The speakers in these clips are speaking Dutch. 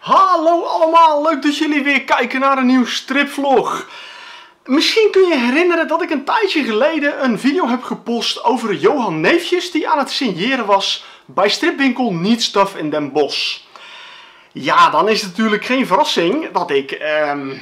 Hallo allemaal, leuk dat jullie weer kijken naar een nieuw stripvlog. Misschien kun je herinneren dat ik een tijdje geleden een video heb gepost over Johan Neefjes die aan het signeren was bij stripwinkel Niet Stuff in Den Bosch. Ja, dan is het natuurlijk geen verrassing dat ik ehm,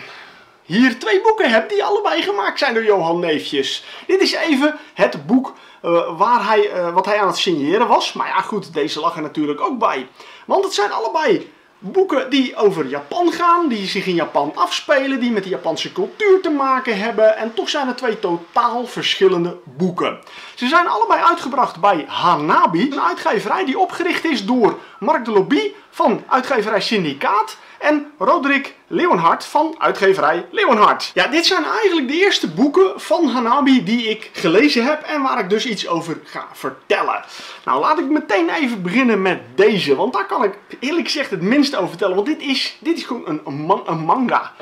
hier twee boeken heb die allebei gemaakt zijn door Johan Neefjes. Dit is even het boek uh, waar hij, uh, wat hij aan het signeren was. Maar ja goed, deze lag er natuurlijk ook bij. Want het zijn allebei boeken die over Japan gaan, die zich in Japan afspelen, die met de Japanse cultuur te maken hebben. En toch zijn het twee totaal verschillende boeken. Ze zijn allebei uitgebracht bij Hanabi, een uitgeverij die opgericht is door Mark de Lobby van uitgeverij Syndicaat en Roderick Leeuwenhart van uitgeverij Leeuwenhart. Ja, dit zijn eigenlijk de eerste boeken van Hanabi die ik gelezen heb en waar ik dus iets over ga vertellen. Nou, laat ik meteen even beginnen met deze, want daar kan ik eerlijk gezegd het minst over vertellen, want dit is, dit is gewoon een, manga.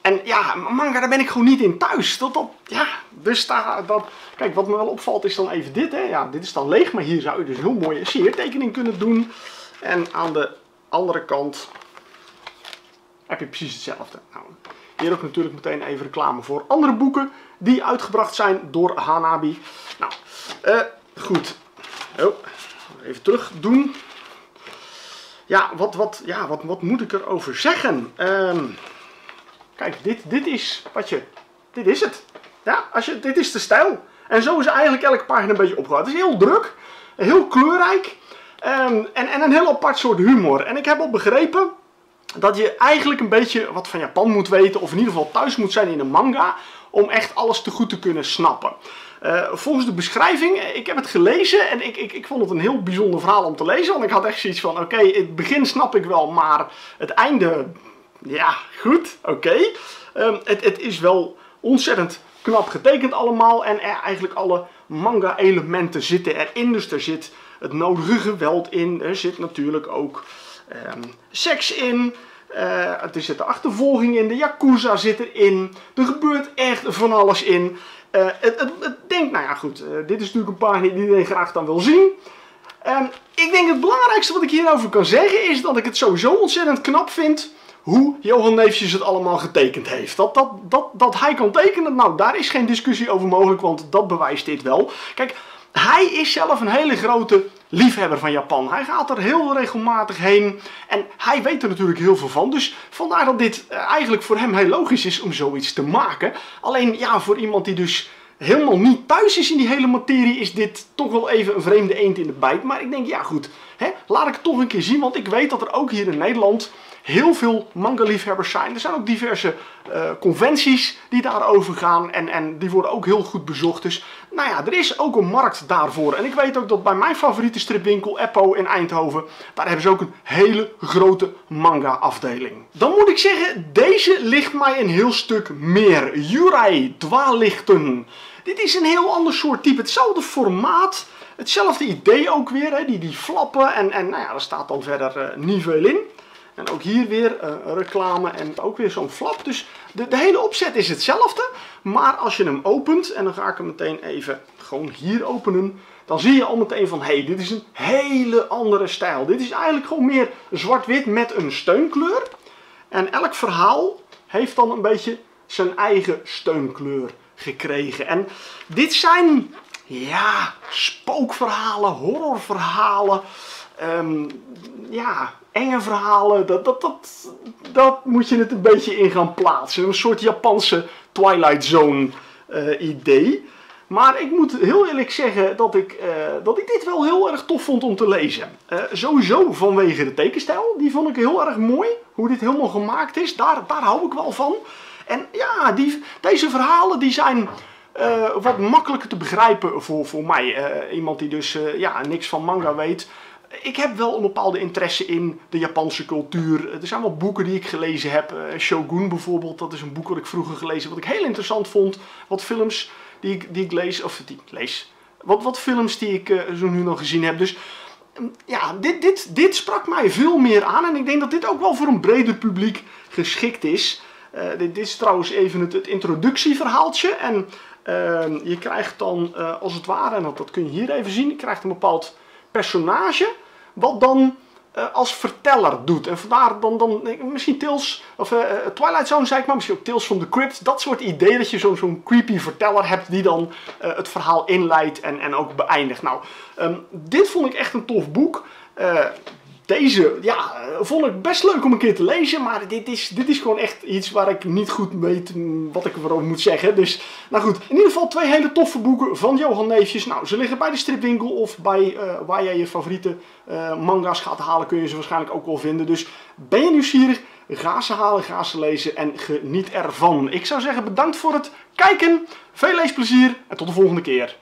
En ja, manga, daar ben ik gewoon niet in thuis. Dat, dat, ja, dus daar, dat, kijk, wat me wel opvalt is dan even dit. Hè. Ja, dit is dan leeg, maar hier zou je dus heel mooie siertekening kunnen doen. En aan de andere kant heb je precies hetzelfde. Nou, hier ook natuurlijk meteen even reclame voor andere boeken die uitgebracht zijn door Hanabi. Nou, uh, goed. Oh, even terug doen. Ja, wat, wat, ja wat, wat moet ik erover zeggen? Um, kijk, dit, dit is wat je... Dit is het. Ja, als je, dit is de stijl. En zo is eigenlijk elke pagina een beetje opgebouwd. Het is heel druk, heel kleurrijk um, en, en een heel apart soort humor. En ik heb al begrepen dat je eigenlijk een beetje wat van Japan moet weten, of in ieder geval thuis moet zijn in een manga, om echt alles te goed te kunnen snappen. Uh, volgens de beschrijving, ik heb het gelezen en ik, ik, ik vond het een heel bijzonder verhaal om te lezen. Want ik had echt zoiets van, oké, het begin snap ik wel, maar het einde, ja, goed, oké. Um, het, het is wel ontzettend knap getekend allemaal en er, eigenlijk alle manga elementen zitten erin. Dus er zit het nodige geweld in, er zit natuurlijk ook um, seks in. Uh, er zit de achtervolging in, de Yakuza zit erin. Er gebeurt echt van alles in. Uh, het, het, denkt, nou ja goed, uh, dit is natuurlijk een pagina die iedereen graag dan wil zien. Um, ik denk het belangrijkste wat ik hierover kan zeggen is dat ik het sowieso ontzettend knap vind hoe Johan Neefjes het allemaal getekend heeft. Dat, dat, dat, dat hij kan tekenen, nou daar is geen discussie over mogelijk, want dat bewijst dit wel. Kijk, hij is zelf een hele grote liefhebber van Japan. Hij gaat er heel regelmatig heen en hij weet er natuurlijk heel veel van. Dus vandaar dat dit eh, eigenlijk voor hem heel logisch is om zoiets te maken. Alleen ja, voor iemand die dus helemaal niet thuis is in die hele materie, is dit toch wel even een vreemde eend in de bijt. Maar ik denk, ja goed, hè, laat ik het toch een keer zien, want ik weet dat er ook hier in Nederland heel veel manga-liefhebbers zijn. Er zijn ook diverse uh, conventies die daarover gaan en, en die worden ook heel goed bezocht. Dus nou ja, er is ook een markt daarvoor. En ik weet ook dat bij mijn favoriete stripwinkel Eppo in Eindhoven, daar hebben ze ook een hele grote manga-afdeling. Dan moet ik zeggen, deze ligt mij een heel stuk meer. Jurai Dwaallichten. Dit is een heel ander soort type. Hetzelfde formaat. Hetzelfde idee ook weer, hè? Die, die flappen en, en nou ja, er staat dan verder uh, niet veel in. En ook hier weer uh, reclame en ook weer zo'n flap. Dus de, de, hele opzet is hetzelfde. Maar als je hem opent, en dan ga ik hem meteen even gewoon hier openen. Dan zie je al meteen van, hé, hey, dit is een hele andere stijl. Dit is eigenlijk gewoon meer zwart-wit met een steunkleur. En elk verhaal heeft dan een beetje zijn eigen steunkleur gekregen. En dit zijn, ja, spookverhalen, horrorverhalen. Um, ja, enge verhalen, dat, dat, dat, dat moet je het een beetje in gaan plaatsen. Een soort Japanse Twilight Zone uh, idee. Maar ik moet heel eerlijk zeggen dat ik, uh, dat ik dit wel heel erg tof vond om te lezen. Uh, sowieso vanwege de tekenstijl, die vond ik heel erg mooi. Hoe dit helemaal gemaakt is, daar, daar hou ik wel van. En ja, die, deze verhalen die zijn wat makkelijker te begrijpen voor, voor mij. iemand die dus ja, niks van manga weet ik heb wel een bepaalde interesse in de Japanse cultuur. Er zijn wel boeken die ik gelezen heb. Uh, Shogun bijvoorbeeld, dat is een boek wat ik vroeger gelezen heb, wat ik heel interessant vond. Wat films die ik, die ik lees, of die ik lees. Wat, wat films die ik uh, zo nu nog gezien heb. Dus um, ja, dit, dit, dit sprak mij veel meer aan. En ik denk dat dit ook wel voor een breder publiek geschikt is. Uh, dit, is trouwens even het, introductieverhaaltje. En je krijgt dan als het ware, en dat, dat kun je hier even zien, je krijgt een bepaald personage wat dan eh, als verteller doet. En vandaar dan, dan misschien Tales, of uh, Twilight Zone zei ik maar, misschien ook Tales from the Crypt. Dat soort idee dat je zo'n creepy verteller hebt die dan het verhaal inleidt en, en ook beëindigt. Nou, um, dit vond ik echt een tof boek. Deze, ja, vond ik best leuk om een keer te lezen, maar dit is, dit is gewoon echt iets waar ik niet goed weet wat ik erover moet zeggen. Dus, nou goed, in ieder geval twee hele toffe boeken van Johan Neefjes. Nou, ze liggen bij de stripwinkel of bij uh, waar jij je favoriete uh, manga's gaat halen, kun je ze waarschijnlijk ook wel vinden. Dus ben je nieuwsgierig? Ga ze halen, ga ze lezen en geniet ervan. Ik zou zeggen bedankt voor het kijken, veel leesplezier en tot de volgende keer.